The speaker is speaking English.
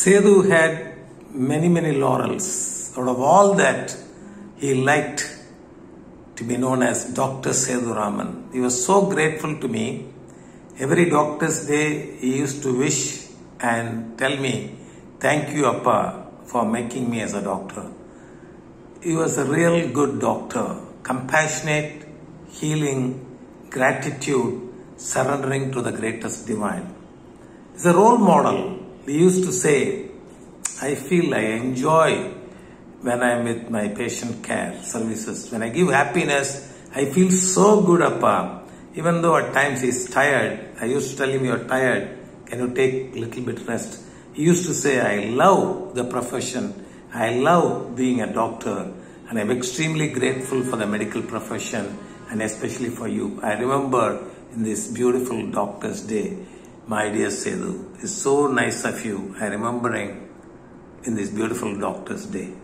Sethu had many, many laurels. Out of all that, he liked to be known as Dr. Sethuraman. He was so grateful to me. Every doctor's day, he used to wish and tell me, Thank you, Appa, for making me as a doctor. He was a real good doctor, compassionate, healing, gratitude, surrendering to the greatest divine. He's a role model. He used to say, I feel I enjoy when I'm with my patient care services. When I give happiness, I feel so good, Appa. Even though at times he's tired, I used to tell him, You're tired. Can you take a little bit rest? He used to say, I love the profession. I love being a doctor. And I'm extremely grateful for the medical profession and especially for you. I remember in this beautiful Doctor's Day, my dear Sethu, it's so nice of you. I remembering in this beautiful Doctor's Day.